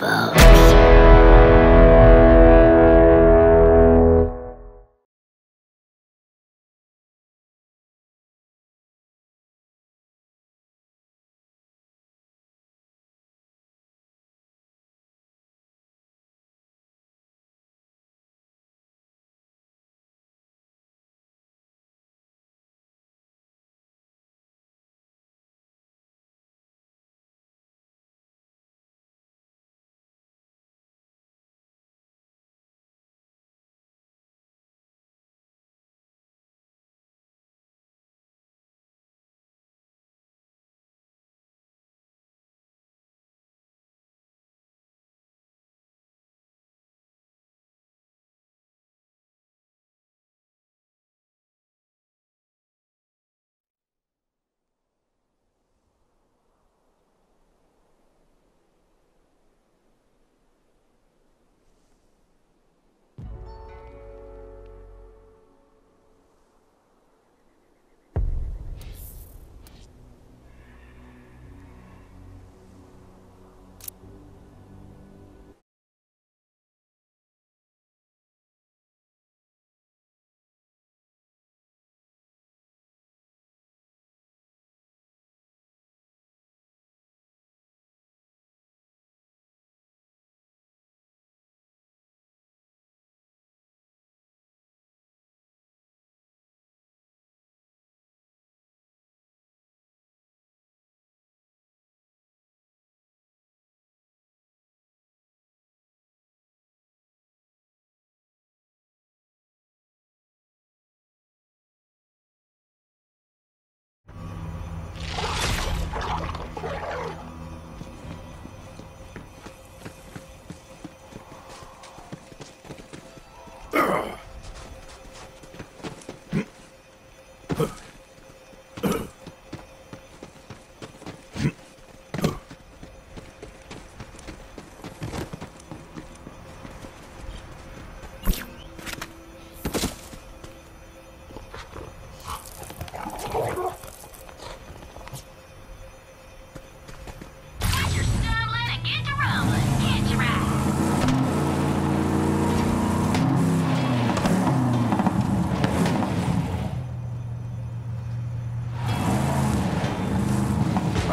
Marvel.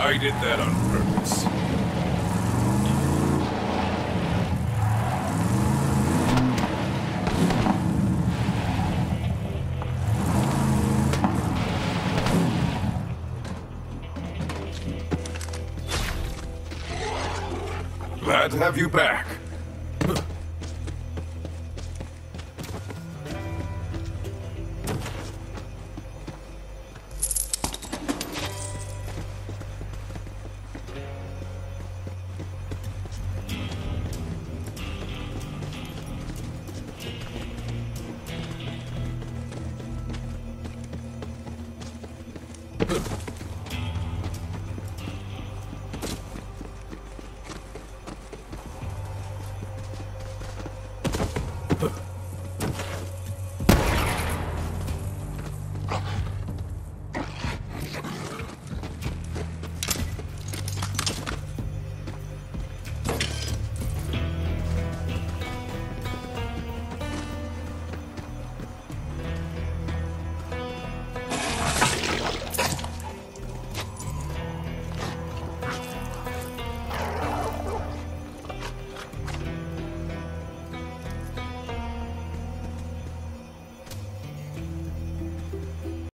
I did that on purpose. Glad to have you back.